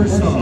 first song.